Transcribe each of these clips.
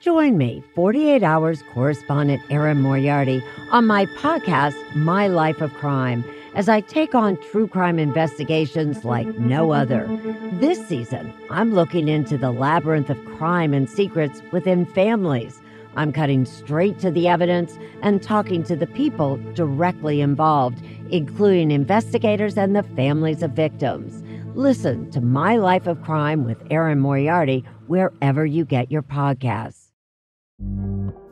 Join me, 48 Hours correspondent Erin Moriarty, on my podcast, My Life of Crime, as I take on true crime investigations like no other. This season, I'm looking into the labyrinth of crime and secrets within families. I'm cutting straight to the evidence and talking to the people directly involved, including investigators and the families of victims. Listen to My Life of Crime with Erin Moriarty wherever you get your podcasts.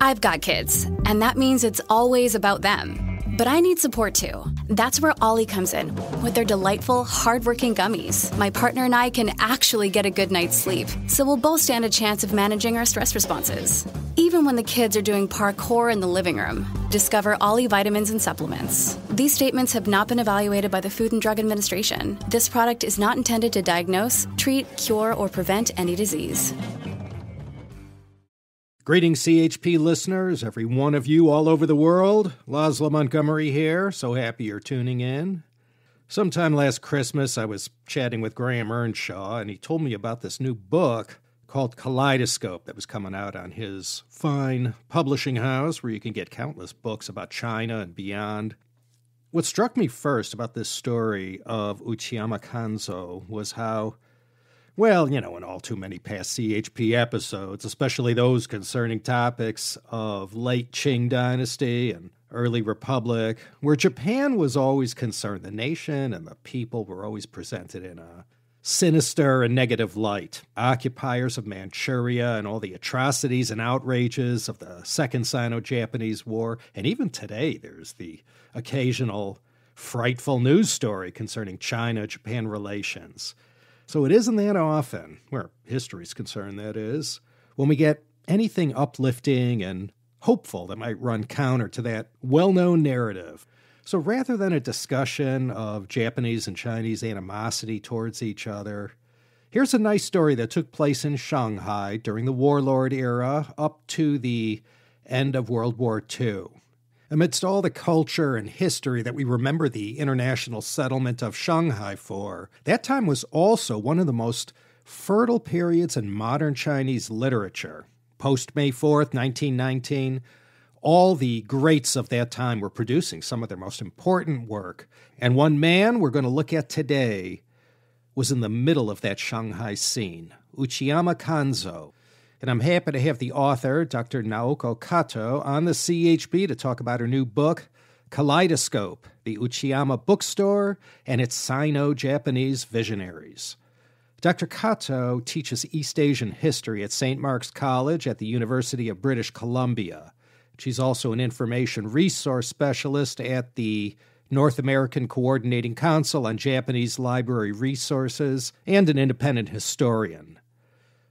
I've got kids, and that means it's always about them. But I need support too. That's where Ollie comes in with their delightful, hardworking gummies. My partner and I can actually get a good night's sleep, so we'll both stand a chance of managing our stress responses. Even when the kids are doing parkour in the living room, discover Ollie vitamins and supplements. These statements have not been evaluated by the Food and Drug Administration. This product is not intended to diagnose, treat, cure, or prevent any disease. Greetings, CHP listeners, every one of you all over the world. Laszlo Montgomery here. So happy you're tuning in. Sometime last Christmas, I was chatting with Graham Earnshaw, and he told me about this new book called Kaleidoscope that was coming out on his fine publishing house, where you can get countless books about China and beyond. What struck me first about this story of Uchiyama Kanzo was how well, you know, in all too many past CHP episodes, especially those concerning topics of late Qing dynasty and early republic, where Japan was always concerned, the nation and the people were always presented in a sinister and negative light. Occupiers of Manchuria and all the atrocities and outrages of the Second Sino Japanese War, and even today there's the occasional frightful news story concerning China Japan relations. So it isn't that often, where history is concerned, that is, when we get anything uplifting and hopeful that might run counter to that well known narrative. So rather than a discussion of Japanese and Chinese animosity towards each other, here's a nice story that took place in Shanghai during the warlord era up to the end of World War II. Amidst all the culture and history that we remember the international settlement of Shanghai for, that time was also one of the most fertile periods in modern Chinese literature. Post May 4th, 1919, all the greats of that time were producing some of their most important work. And one man we're going to look at today was in the middle of that Shanghai scene Uchiyama Kanzo, and I'm happy to have the author, Dr. Naoko Kato, on the CHP to talk about her new book, Kaleidoscope The Uchiyama Bookstore and its Sino Japanese Visionaries. Dr. Kato teaches East Asian history at St. Mark's College at the University of British Columbia. She's also an information resource specialist at the North American Coordinating Council on Japanese Library Resources and an independent historian.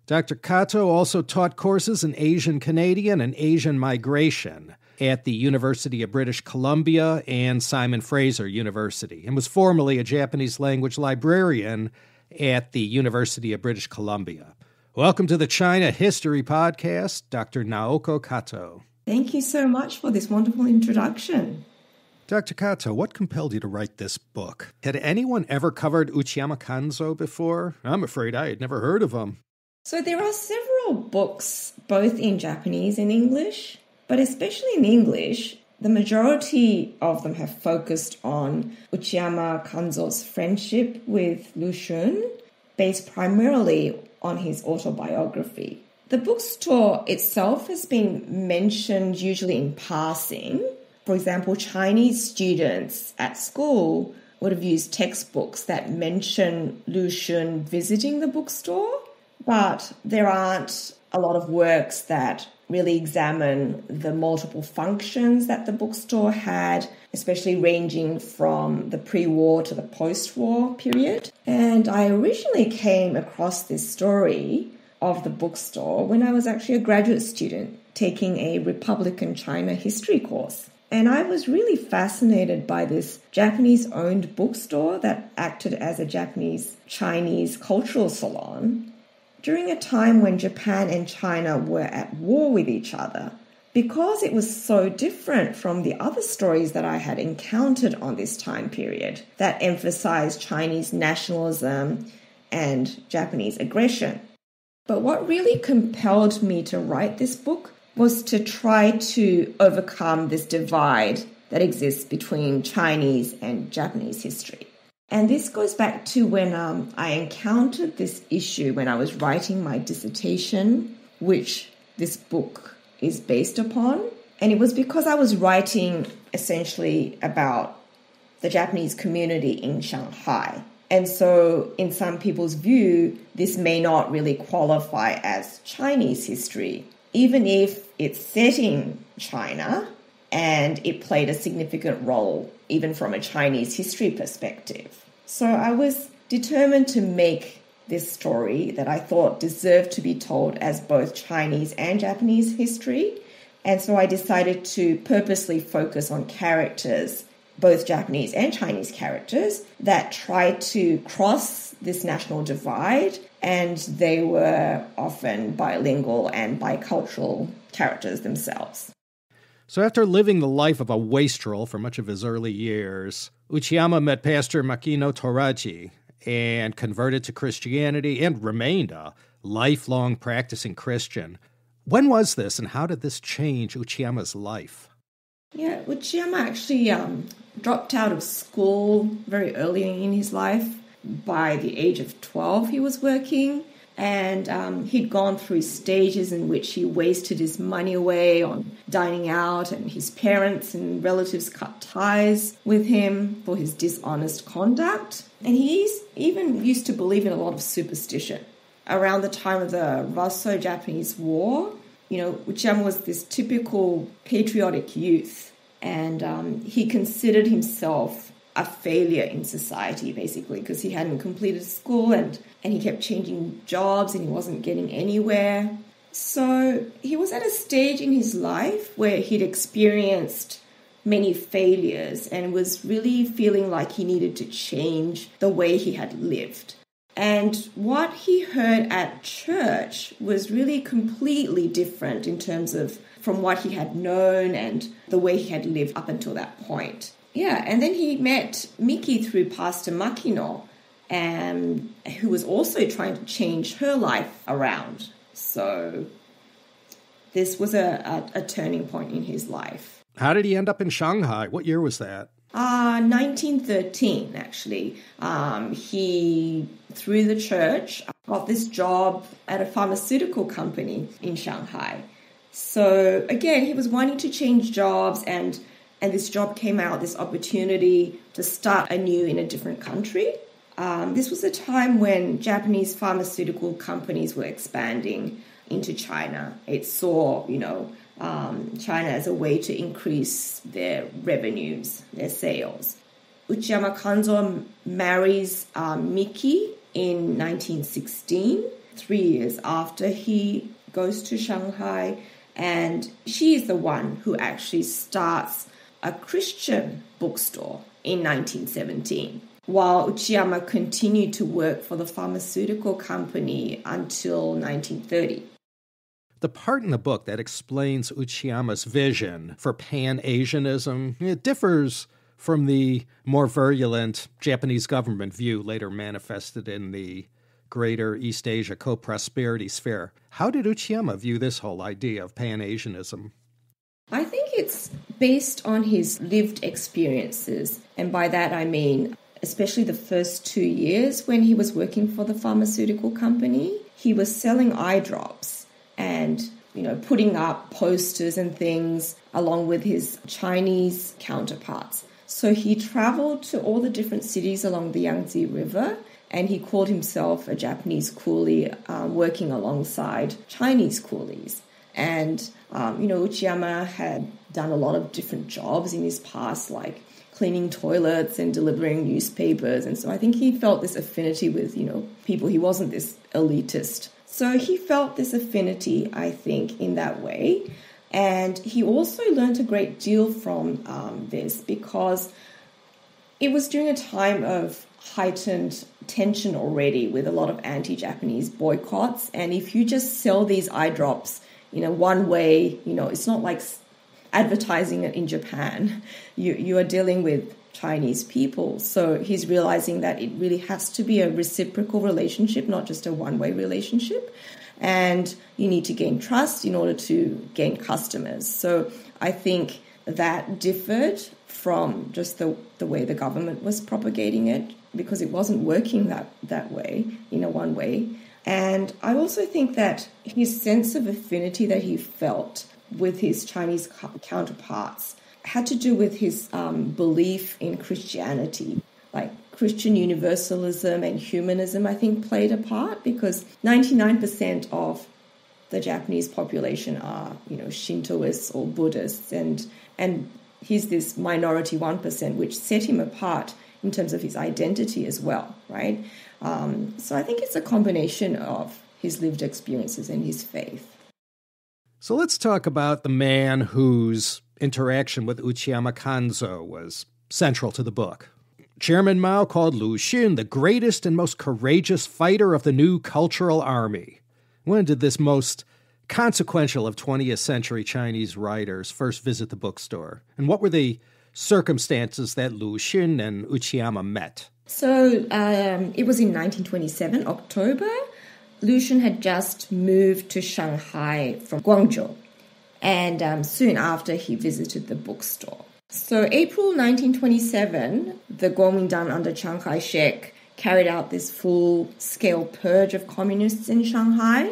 Dr. Kato also taught courses in Asian Canadian and Asian migration at the University of British Columbia and Simon Fraser University, and was formerly a Japanese language librarian at the University of British Columbia. Welcome to the China History Podcast, Dr. Naoko Kato. Thank you so much for this wonderful introduction. Dr. Kato, what compelled you to write this book? Had anyone ever covered Uchiyama Kanzo before? I'm afraid I had never heard of him. So there are several books, both in Japanese and English, but especially in English, the majority of them have focused on Uchiyama Kanzo's friendship with Lu Xun, based primarily on his autobiography. The bookstore itself has been mentioned usually in passing. For example, Chinese students at school would have used textbooks that mention Lu Xun visiting the bookstore but there aren't a lot of works that really examine the multiple functions that the bookstore had, especially ranging from the pre war to the post war period. And I originally came across this story of the bookstore when I was actually a graduate student taking a Republican China history course. And I was really fascinated by this Japanese owned bookstore that acted as a Japanese Chinese cultural salon during a time when Japan and China were at war with each other. Because it was so different from the other stories that I had encountered on this time period that emphasized Chinese nationalism and Japanese aggression. But what really compelled me to write this book was to try to overcome this divide that exists between Chinese and Japanese history. And this goes back to when um, I encountered this issue when I was writing my dissertation, which this book is based upon. And it was because I was writing essentially about the Japanese community in Shanghai. And so, in some people's view, this may not really qualify as Chinese history, even if it's set in China and it played a significant role, even from a Chinese history perspective. So, I was determined to make this story that I thought deserved to be told as both Chinese and Japanese history. And so I decided to purposely focus on characters both Japanese and Chinese characters that tried to cross this national divide, and they were often bilingual and bicultural characters themselves. So, after living the life of a wastrel for much of his early years, Uchiyama met Pastor Makino Toraji and converted to Christianity and remained a lifelong practicing Christian. When was this, and how did this change Uchiyama's life? Yeah, Uchiyama actually um, dropped out of school very early in his life. By the age of 12, he was working, and um, he'd gone through stages in which he wasted his money away on dining out, and his parents and relatives cut ties with him for his dishonest conduct. And he even used to believe in a lot of superstition. Around the time of the Russo Japanese War, you know, Uchiyama was this typical patriotic youth and um, he considered himself a failure in society basically because he hadn't completed school and, and he kept changing jobs and he wasn't getting anywhere. So he was at a stage in his life where he'd experienced many failures and was really feeling like he needed to change the way he had lived. And what he heard at church was really completely different in terms of from what he had known and the way he had lived up until that point. Yeah, and then he met Miki through Pastor Makino, and who was also trying to change her life around. So this was a, a, a turning point in his life. How did he end up in Shanghai? What year was that? Uh, 1913, actually. Um, he, through the church, got this job at a pharmaceutical company in Shanghai. So again, he was wanting to change jobs and and this job came out, this opportunity to start anew in a different country. Um, this was a time when Japanese pharmaceutical companies were expanding into China. It saw, you know, um, China as a way to increase their revenues, their sales. Uchiyama Kanzo marries um, Miki in 1916, three years after he goes to Shanghai. And she is the one who actually starts a Christian bookstore in 1917, while Uchiyama continued to work for the pharmaceutical company until 1930. The part in the book that explains Uchiyama's vision for Pan Asianism it differs from the more virulent Japanese government view later manifested in the greater East Asia co prosperity sphere. How did Uchiyama view this whole idea of Pan Asianism? I think it's based on his lived experiences. And by that I mean, especially the first two years when he was working for the pharmaceutical company, he was selling eye drops and you know, putting up posters and things along with his Chinese counterparts. So he traveled to all the different cities along the Yangtze River and he called himself a Japanese coolie um, working alongside Chinese coolies. And, um, you know, Uchiyama had done a lot of different jobs in his past, like cleaning toilets and delivering newspapers. And so I think he felt this affinity with, you know, people. He wasn't this elitist. So he felt this affinity, I think, in that way. And he also learned a great deal from um, this because it was during a time of heightened tension already with a lot of anti-Japanese boycotts. And if you just sell these eye drops in know one way, you know, it's not like advertising it in Japan. You you are dealing with Chinese people. So he's realizing that it really has to be a reciprocal relationship, not just a one way relationship. And you need to gain trust in order to gain customers. So I think that differed from just the, the way the government was propagating it because it wasn't working that, that way, in a one way. And I also think that his sense of affinity that he felt with his Chinese counterparts had to do with his um, belief in Christianity. Like Christian universalism and humanism, I think, played a part because 99% of the Japanese population are, you know, Shintoists or Buddhists, and and he's this minority one percent, which set him apart in terms of his identity as well, right? Um, so I think it's a combination of his lived experiences and his faith. So let's talk about the man whose interaction with Uchiyama Kanzo was central to the book. Chairman Mao called Lu Xun the greatest and most courageous fighter of the new cultural army. When did this most consequential of 20th century Chinese writers first visit the bookstore? And what were the circumstances that Lu Xun and Uchiyama met? So um, it was in 1927, October. Lu Xun had just moved to Shanghai from Guangzhou, and um, soon after he visited the bookstore. So, April 1927, the Kuomintang under Chiang Kai shek carried out this full scale purge of communists in Shanghai,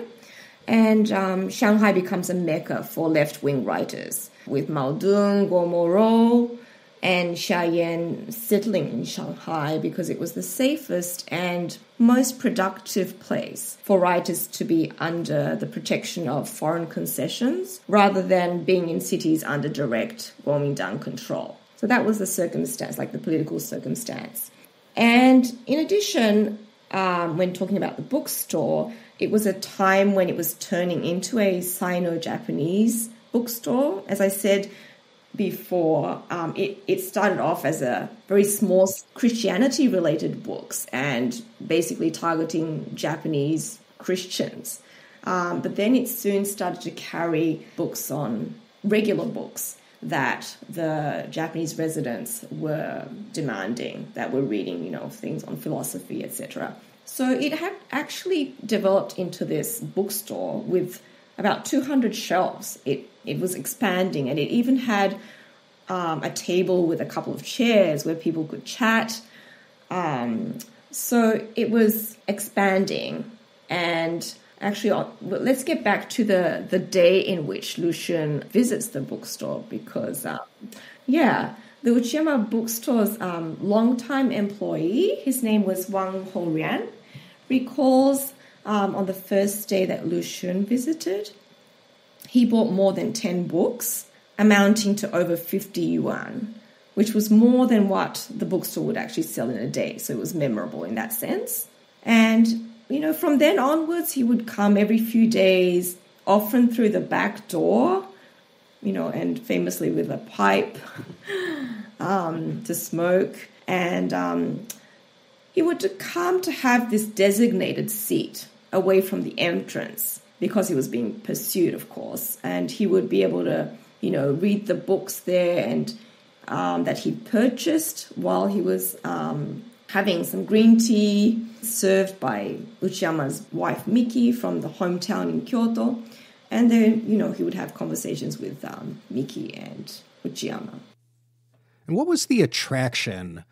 and um, Shanghai becomes a mecca for left wing writers, with Mao Dun, Guo Moruo, and Xia Yan settling in Shanghai because it was the safest and most productive place for writers to be under the protection of foreign concessions rather than being in cities under direct Kuomintang control. So that was the circumstance, like the political circumstance. And in addition, um, when talking about the bookstore, it was a time when it was turning into a Sino Japanese bookstore. As I said, before. Um, it, it started off as a very small Christianity related books and basically targeting Japanese Christians. Um, but then it soon started to carry books on regular books that the Japanese residents were demanding, that were reading, you know, things on philosophy, etc. So it had actually developed into this bookstore with about 200 shelves. It it was expanding, and it even had um, a table with a couple of chairs where people could chat. Um, so it was expanding, and actually, let's get back to the the day in which Lu Xun visits the bookstore because, um, yeah. The Uchiyama bookstore's um, longtime employee, his name was Wang Hongrian, recalls um, on the first day that Lu Xun visited, he bought more than 10 books, amounting to over 50 yuan, which was more than what the bookstore would actually sell in a day. So it was memorable in that sense. And, you know, from then onwards, he would come every few days, often through the back door, you know, and famously with a pipe um, to smoke. And um, he would come to have this designated seat away from the entrance because he was being pursued, of course, and he would be able to, you know, read the books there and um, that he purchased while he was um, having some green tea served by Uchiyama's wife Miki from the hometown in Kyoto, and then you know he would have conversations with um, Miki and Uchiyama. And what was the attraction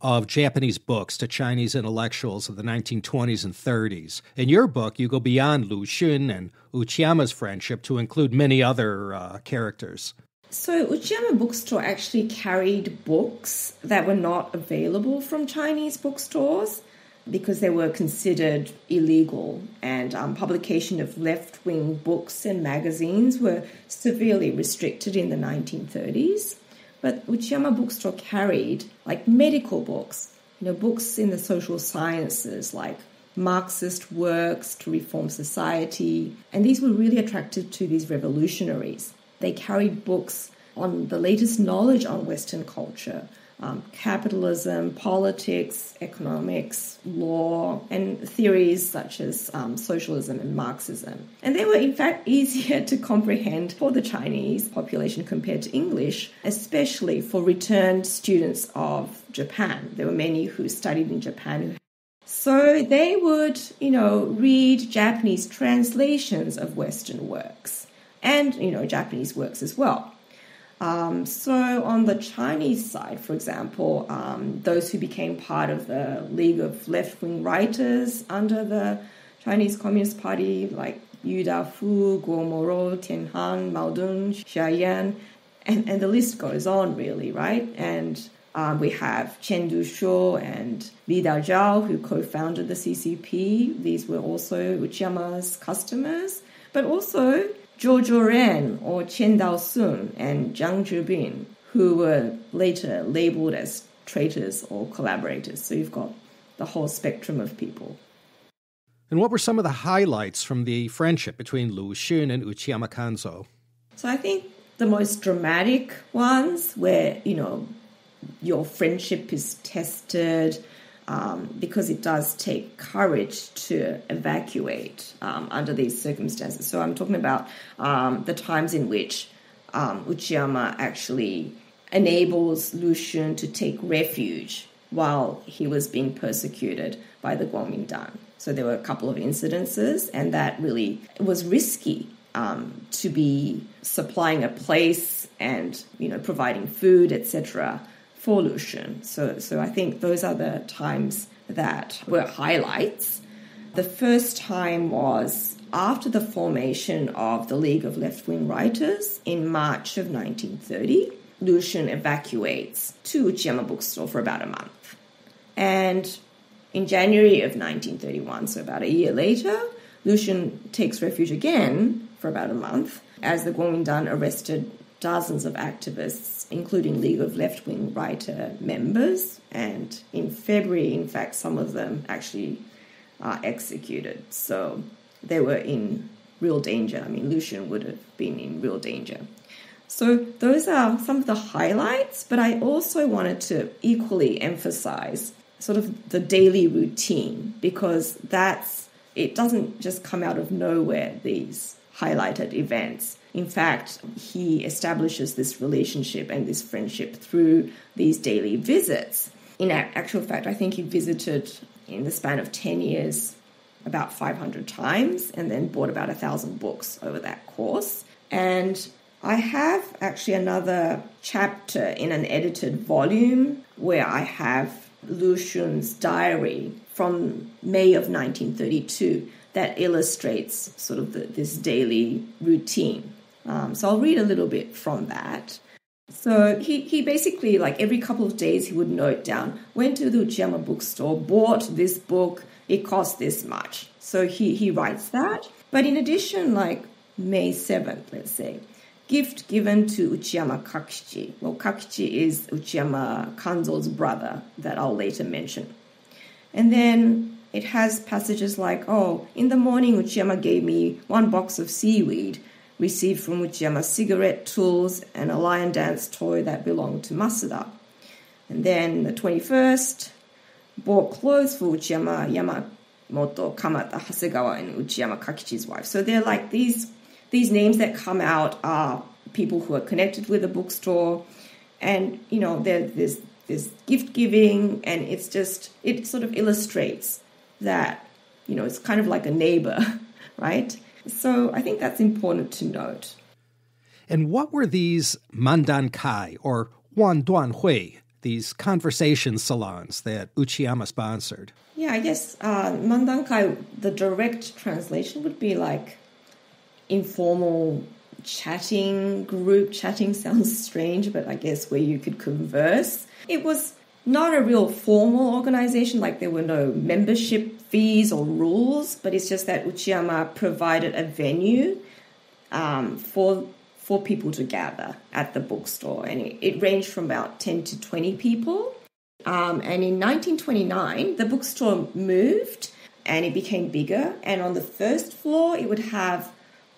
of Japanese books to Chinese intellectuals of the 1920s and 30s. In your book, you go beyond Lu Xun and Uchiyama's friendship to include many other uh, characters. So, Uchiyama Bookstore actually carried books that were not available from Chinese bookstores because they were considered illegal, and um, publication of left wing books and magazines were severely restricted in the 1930s. But Uchiyama Bookstore carried like medical books, you know, books in the social sciences like Marxist works to reform society, and these were really attracted to these revolutionaries. They carried books on the latest knowledge on Western culture, um, capitalism, politics, economics, law, and theories such as um, socialism and Marxism. And they were, in fact, easier to comprehend for the Chinese population compared to English, especially for returned students of Japan. There were many who studied in Japan so they would, you know, read Japanese translations of Western works and, you know, Japanese works as well. Um, so, on the Chinese side, for example, um, those who became part of the League of Left Wing Writers under the Chinese Communist Party, like Yu Dafu, Guo Moruo, Tian Han, Mao Dun, Xia Yan, and, and the list goes on, really, right? And um, we have Chen Duxiu and Li Dazhao, who co founded the CCP. These were also Uchiyama's customers, but also Zhou Zuoren or Chen Daosun and Jiang Zhibin, who were later labeled as traitors or collaborators. So you've got the whole spectrum of people. And what were some of the highlights from the friendship between Lu Xun and Uchiyama Kanzo? So I think the most dramatic ones where, you know, your friendship is tested, um, because it does take courage to evacuate um, under these circumstances. So I'm talking about um, the times in which um, Uchiyama actually enables Lu Xun to take refuge while he was being persecuted by the Kuomintang. So there were a couple of incidences, and that really was risky um, to be supplying a place and you know providing food, etc solution. So, so I think those are the times that were highlights. The first time was after the formation of the League of Left Wing Writers in March of 1930. Lu Xun evacuates to Uchiyama Bookstore for about a month. And in January of 1931, so about a year later, Lu Xun takes refuge again for about a month as the Kuomintang arrested dozens of activists, including League of Left Wing Writer members. And in February, in fact, some of them actually are executed. So they were in real danger. I mean, Lu Xun would have been in real danger. So those are some of the highlights, but I also wanted to equally emphasize sort of the daily routine because that's it doesn't just come out of nowhere these highlighted events in fact, he establishes this relationship and this friendship through these daily visits. In actual fact, I think he visited in the span of 10 years about 500 times and then bought about a thousand books over that course. And I have actually another chapter in an edited volume where I have Lu Xun's diary from May of 1932 that illustrates sort of the, this daily routine. Um, so I'll read a little bit from that. So he, he basically, like every couple of days, he would note down, went to the Uchiyama bookstore, bought this book, it cost this much. So he, he writes that. But in addition, like May 7th, let's say, gift given to Uchiyama Kakichi. Well, Kakichi is Uchiyama Kanzo's brother that I'll later mention. And then it has passages like, oh, in the morning, Uchiyama gave me one box of seaweed received from Uchiyama cigarette tools and a lion dance toy that belonged to Masuda. And then the 21st, bought clothes for Uchiyama Yamamoto, Kamata, Hasegawa, and Uchiyama Kakichi's wife. So they're like these these names that come out are people who are connected with the bookstore, and you know there's there's gift giving, and it's just it sort of illustrates that you know it's kind of like a neighbor, right? So I think that's important to note. And what were these Mandan Kai or Wan Duan Hui, these conversation salons that Uchiyama sponsored? Yeah, I guess uh, Mandan Kai, the direct translation would be like informal chatting group. Chatting sounds strange, but I guess where you could converse. It was not a real formal organization, like there were no membership fees or rules, but it's just that Uchiyama provided a venue um, for for people to gather at the bookstore, and it, it ranged from about ten to twenty people. Um, and in 1929, the bookstore moved and it became bigger. And on the first floor, it would have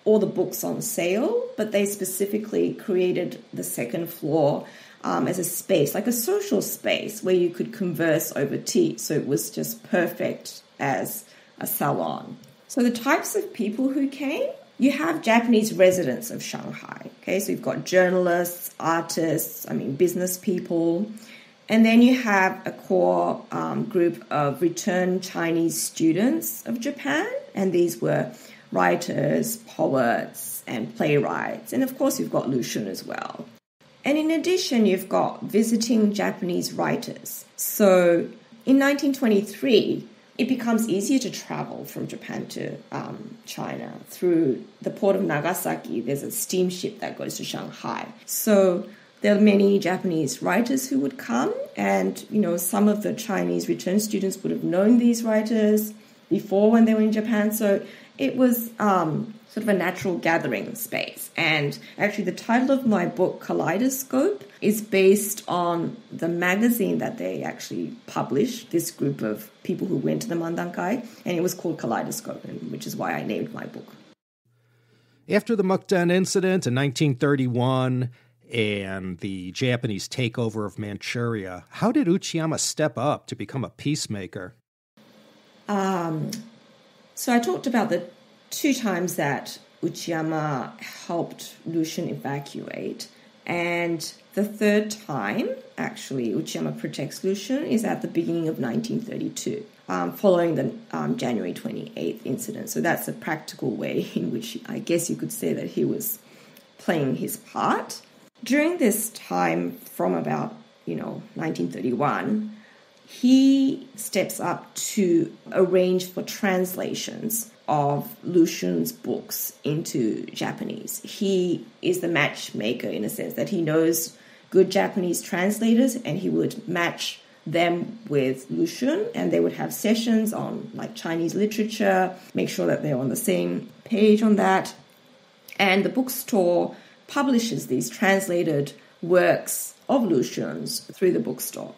all the books on sale, but they specifically created the second floor um, as a space, like a social space where you could converse over tea. So it was just perfect as a salon. So the types of people who came, you have Japanese residents of Shanghai. Okay, so you've got journalists, artists, I mean, business people. And then you have a core um, group of returned Chinese students of Japan, and these were writers, poets, and playwrights. And of course, you've got Lu Xun as well. And in addition, you've got visiting Japanese writers. So in 1923, it becomes easier to travel from Japan to um, China through the port of Nagasaki. There's a steamship that goes to Shanghai. So there are many Japanese writers who would come, and you know some of the Chinese return students would have known these writers before when they were in Japan. So it was um, sort of a natural gathering space. And actually, the title of my book, Kaleidoscope, is based on the magazine that they actually published, this group of people who went to the Mandankai, and it was called Kaleidoscope, which is why I named my book. After the Mukden incident in 1931 and the Japanese takeover of Manchuria, how did Uchiyama step up to become a peacemaker? Um, so I talked about the two times that Uchiyama helped Lu Xun evacuate. And the third time, actually, Uchiyama protects Lu Xun is at the beginning of 1932, um, following the um, January 28th incident. So that's a practical way in which I guess you could say that he was playing his part. During this time, from about, you know, 1931, he steps up to arrange for translations of Lu Xun's books into Japanese. He is the matchmaker in a sense that he knows good Japanese translators and he would match them with Lu Xun and they would have sessions on like Chinese literature, make sure that they're on the same page on that. And the bookstore publishes these translated works of Lu Xun's through the bookstore.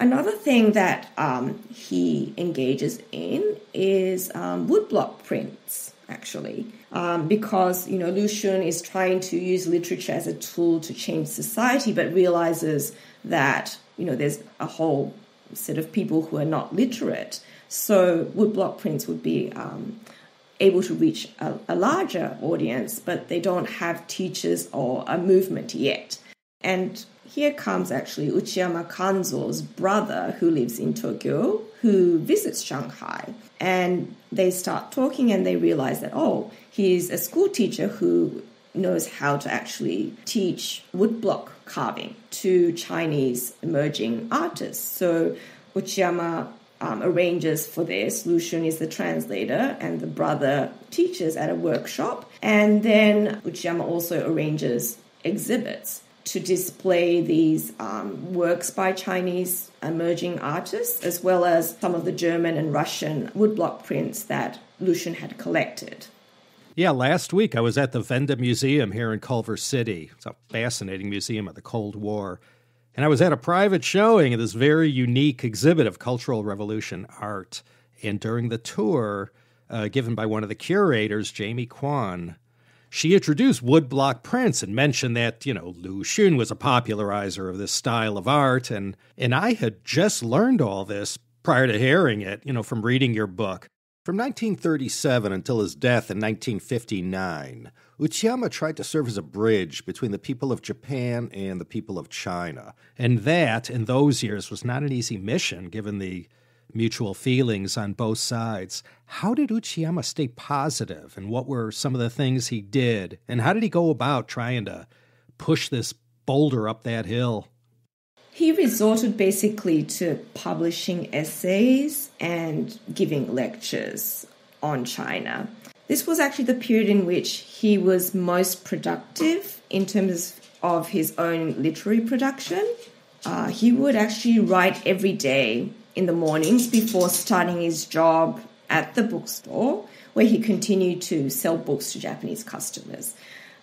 Another thing that um, he engages in is um, woodblock prints, actually, um, because you know Lu Xun is trying to use literature as a tool to change society, but realizes that you know there's a whole set of people who are not literate. So woodblock prints would be um, able to reach a, a larger audience, but they don't have teachers or a movement yet. And here comes actually Uchiyama Kanzo's brother who lives in Tokyo, who visits Shanghai. And they start talking and they realize that, oh, he's a school teacher who knows how to actually teach woodblock carving to Chinese emerging artists. So Uchiyama um, arranges for this. Lu Xun is the translator, and the brother teaches at a workshop. And then Uchiyama also arranges exhibits to display these um, works by Chinese emerging artists, as well as some of the German and Russian woodblock prints that Lu Xun had collected. Yeah, last week I was at the Wende Museum here in Culver City. It's a fascinating museum of the Cold War. And I was at a private showing of this very unique exhibit of Cultural Revolution art. And during the tour, uh, given by one of the curators, Jamie Kwan, she introduced woodblock prints and mentioned that, you know, Lu Xun was a popularizer of this style of art. And, and I had just learned all this prior to hearing it, you know, from reading your book. From 1937 until his death in 1959, Uchiyama tried to serve as a bridge between the people of Japan and the people of China. And that, in those years, was not an easy mission given the mutual feelings on both sides. How did Uchiyama stay positive, and what were some of the things he did, and how did he go about trying to push this boulder up that hill? He resorted basically to publishing essays and giving lectures on China. This was actually the period in which he was most productive in terms of his own literary production. Uh, he would actually write every day in the mornings before starting his job at the bookstore, where he continued to sell books to Japanese customers.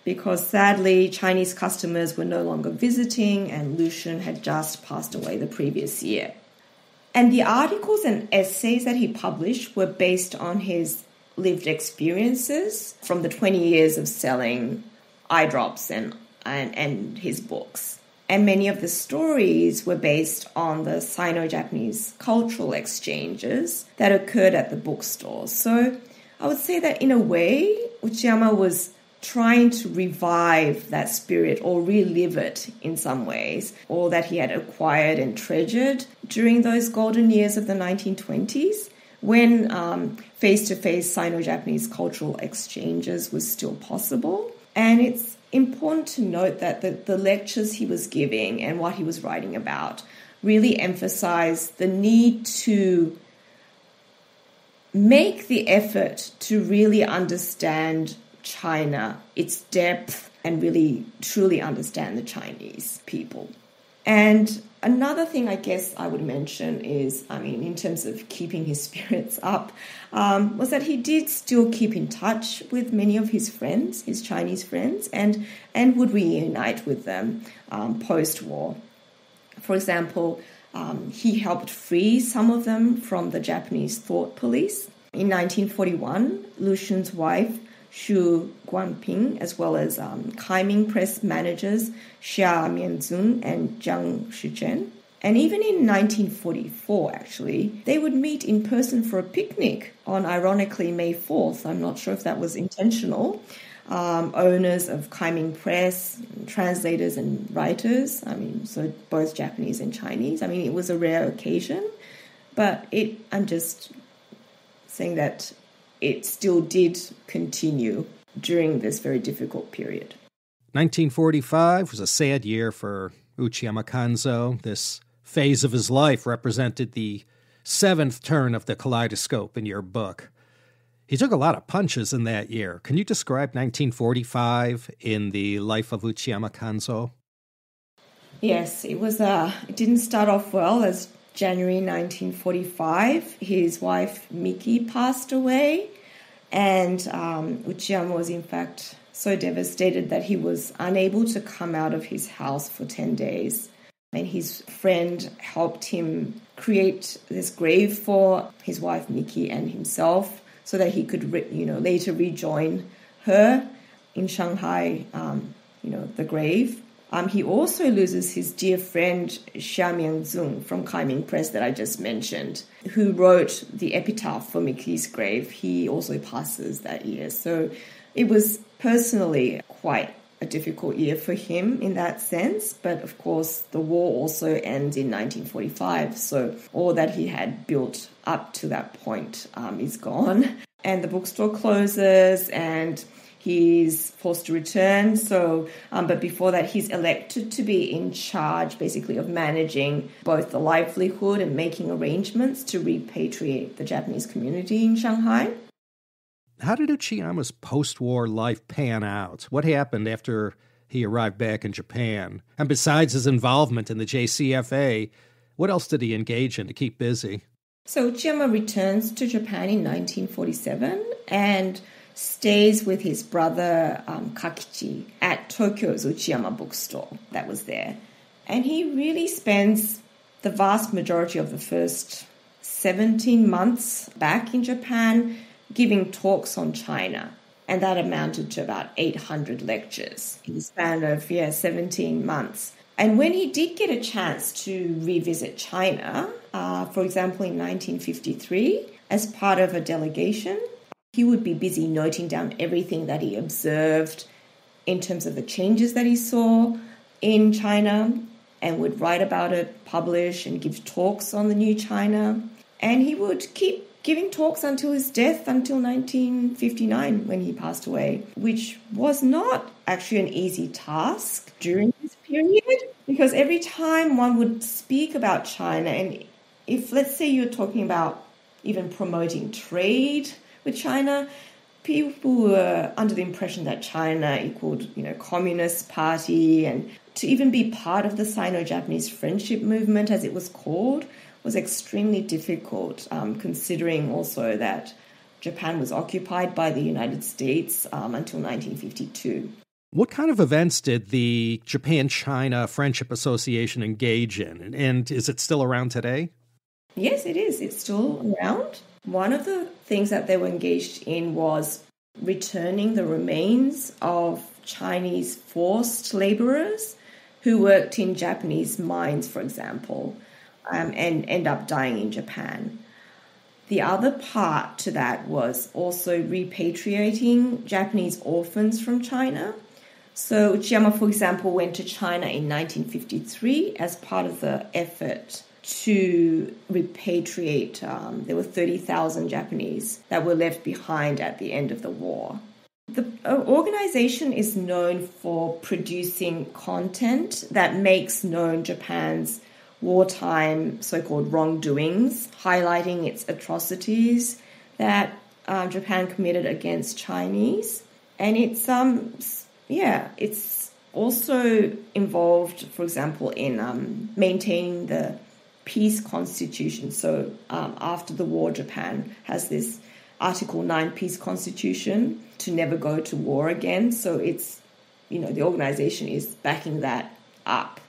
Because sadly, Chinese customers were no longer visiting, and Lu Xun had just passed away the previous year. And the articles and essays that he published were based on his lived experiences from the 20 years of selling eye drops and, and, and his books. And many of the stories were based on the Sino Japanese cultural exchanges that occurred at the bookstores. So I would say that in a way, Uchiyama was trying to revive that spirit or relive it in some ways, or that he had acquired and treasured during those golden years of the 1920s when um, face to face Sino Japanese cultural exchanges was still possible. And it's important to note that the, the lectures he was giving and what he was writing about really emphasized the need to make the effort to really understand China, its depth, and really truly understand the Chinese people. And another thing I guess I would mention is, I mean, in terms of keeping his spirits up, um, was that he did still keep in touch with many of his friends, his Chinese friends, and and would reunite with them um, post-war. For example, um, he helped free some of them from the Japanese thought police. In 1941, Lu Xun's wife Xu Guangping, as well as um, Kaiming Press managers Xia Mianzun and Jiang Shizhen. And even in 1944, actually, they would meet in person for a picnic on, ironically, May 4th. I'm not sure if that was intentional. Um, owners of Kaiming Press, translators and writers, I mean, so both Japanese and Chinese. I mean, it was a rare occasion, but it, I'm just saying that it still did continue during this very difficult period. 1945 was a sad year for Uchiyama Kanzo. This phase of his life represented the seventh turn of the kaleidoscope in your book. He took a lot of punches in that year. Can you describe 1945 in the life of Uchiyama Kanzo? Yes, it was. Uh, it didn't start off well as January 1945, his wife Miki passed away, and um, Uchiyama was in fact so devastated that he was unable to come out of his house for 10 days. And his friend helped him create this grave for his wife Miki and himself so that he could, re- you know, later rejoin her in Shanghai, um, you know, the grave. Um, he also loses his dear friend Xia Mianzun from Kaiming Press that I just mentioned, who wrote the epitaph for Miki's grave. He also passes that year. So it was personally quite a difficult year for him in that sense. But of course, the war also ends in 1945. So all that he had built up to that point um, is gone. And the bookstore closes and He's forced to return. So, um, but before that, he's elected to be in charge, basically, of managing both the livelihood and making arrangements to repatriate the Japanese community in Shanghai. How did Uchiyama's post-war life pan out? What happened after he arrived back in Japan? And besides his involvement in the JCFA, what else did he engage in to keep busy? So Uchiyama returns to Japan in 1947 and stays with his brother um, Kakichi at Tokyo's Uchiyama bookstore that was there. And he really spends the vast majority of the first 17 months back in Japan giving talks on China. And that amounted to about 800 lectures in the span of, yeah, 17 months. And when he did get a chance to revisit China, uh, for example, in 1953, as part of a delegation, he would be busy noting down everything that he observed in terms of the changes that he saw in China and would write about it, publish, and give talks on the new China. And he would keep giving talks until his death, until 1959 when he passed away, which was not actually an easy task during this period because every time one would speak about China, and if let's say you're talking about even promoting trade with China, people were under the impression that China equaled, you know, communist party and to even be part of the Sino-Japanese friendship movement, as it was called, was extremely difficult, um, considering also that Japan was occupied by the United States um, until 1952. What kind of events did the Japan China Friendship Association engage in? And is it still around today? Yes, it is. It's still around. One of the things that they were engaged in was returning the remains of Chinese forced laborers who worked in Japanese mines, for example, um, and end up dying in Japan. The other part to that was also repatriating Japanese orphans from China. So Uchiyama, for example, went to China in 1953 as part of the effort to repatriate. Um, there were 30,000 Japanese that were left behind at the end of the war. The uh, organization is known for producing content that makes known Japan's wartime so called wrongdoings, highlighting its atrocities that uh, Japan committed against Chinese. And it's, um, yeah, it's also involved, for example, in um, maintaining the peace constitution. So um, after the war, Japan has this Article 9 peace constitution to never go to war again. So it's, you know, the organization is backing that up.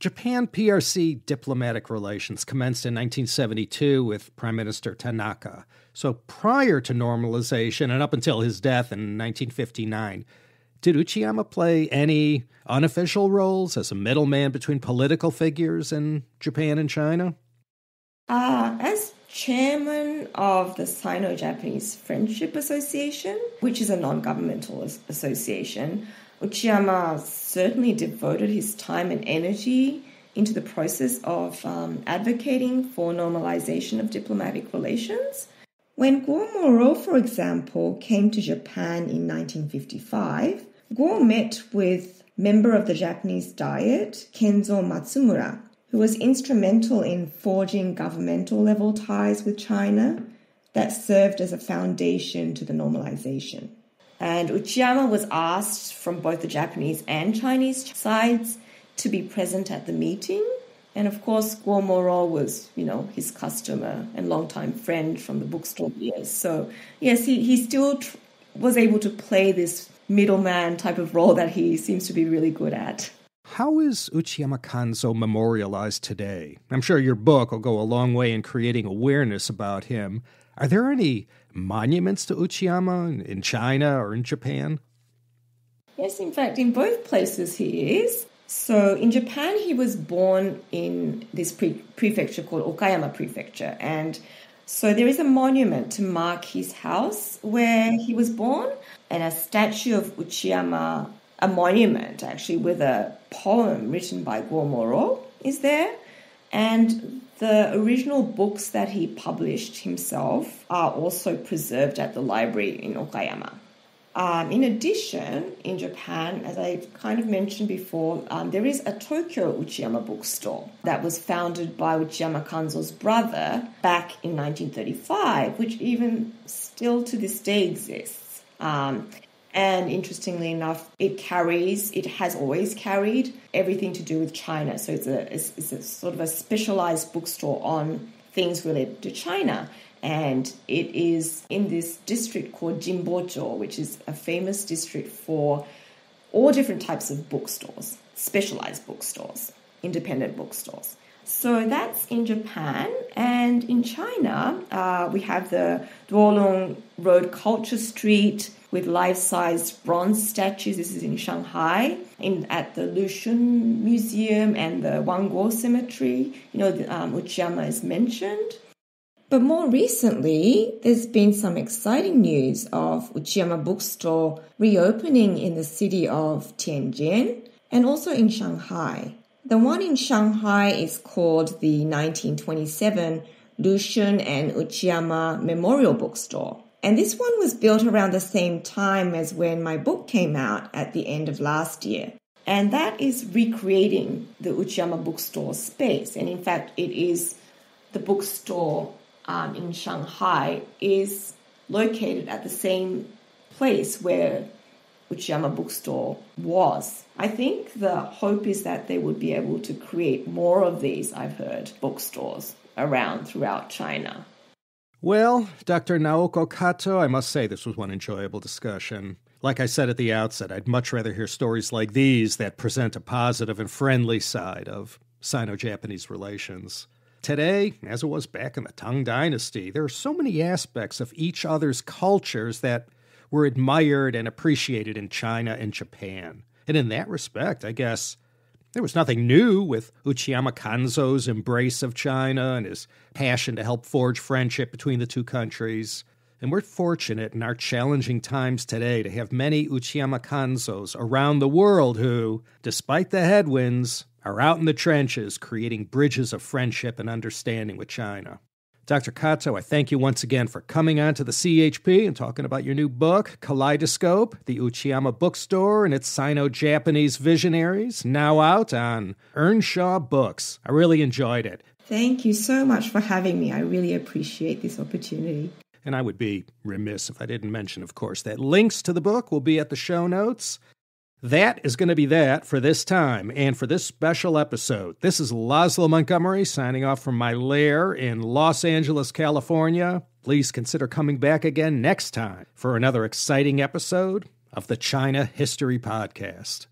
Japan PRC diplomatic relations commenced in 1972 with Prime Minister Tanaka. So prior to normalization and up until his death in 1959, did Uchiyama play any unofficial roles as a middleman between political figures in Japan and China? Uh, as chairman of the Sino Japanese Friendship Association, which is a non governmental association, Uchiyama certainly devoted his time and energy into the process of um, advocating for normalization of diplomatic relations. When Guo Moruo, for example, came to Japan in 1955, Guo met with member of the Japanese Diet, Kenzo Matsumura, who was instrumental in forging governmental level ties with China that served as a foundation to the normalization. And Uchiyama was asked from both the Japanese and Chinese sides to be present at the meeting. And of course, Guo Moruo was, you know, his customer and longtime friend from the bookstore years. So, yes, he, he still tr- was able to play this middleman type of role that he seems to be really good at. How is Uchiyama Kanzo memorialized today? I'm sure your book will go a long way in creating awareness about him. Are there any monuments to Uchiyama in China or in Japan? Yes, in fact, in both places he is. So in Japan, he was born in this pre- prefecture called Okayama Prefecture. And so there is a monument to mark his house where he was born and a statue of Uchiyama, a monument actually with a poem written by Guo is there. And the original books that he published himself are also preserved at the library in Okayama. Um, in addition, in Japan, as I kind of mentioned before, um, there is a Tokyo Uchiyama bookstore that was founded by Uchiyama Kanzo's brother back in 1935, which even still to this day exists. Um, and interestingly enough, it carries, it has always carried everything to do with China. So it's a, it's, it's a sort of a specialized bookstore on things related to China. And it is in this district called Jinbocho, which is a famous district for all different types of bookstores, specialized bookstores, independent bookstores. So that's in Japan. And in China, uh, we have the Duolong Road Culture Street with life-size bronze statues. This is in Shanghai, in at the Lu Xun Museum and the Wanguo Cemetery. You know, the, um, Uchiyama is mentioned. But more recently, there's been some exciting news of Uchiyama Bookstore reopening in the city of Tianjin and also in Shanghai. The one in Shanghai is called the 1927 Lu Xun and Uchiyama Memorial Bookstore. And this one was built around the same time as when my book came out at the end of last year. And that is recreating the Uchiyama bookstore space. And in fact, it is the bookstore um, in Shanghai is located at the same place where Uchiyama bookstore was. I think the hope is that they would be able to create more of these, I've heard, bookstores around throughout China. Well, Dr. Naoko Kato, I must say this was one enjoyable discussion. Like I said at the outset, I'd much rather hear stories like these that present a positive and friendly side of Sino Japanese relations. Today, as it was back in the Tang Dynasty, there are so many aspects of each other's cultures that were admired and appreciated in China and Japan. And in that respect, I guess There was nothing new with Uchiyama Kanzo's embrace of China and his passion to help forge friendship between the two countries. And we're fortunate in our challenging times today to have many Uchiyama Kanzos around the world who, despite the headwinds, are out in the trenches creating bridges of friendship and understanding with China. Dr. Kato, I thank you once again for coming on to the CHP and talking about your new book, Kaleidoscope, the Uchiyama Bookstore and its Sino Japanese Visionaries, now out on Earnshaw Books. I really enjoyed it. Thank you so much for having me. I really appreciate this opportunity. And I would be remiss if I didn't mention, of course, that links to the book will be at the show notes. That is going to be that for this time and for this special episode. This is Laszlo Montgomery signing off from my lair in Los Angeles, California. Please consider coming back again next time for another exciting episode of the China History Podcast.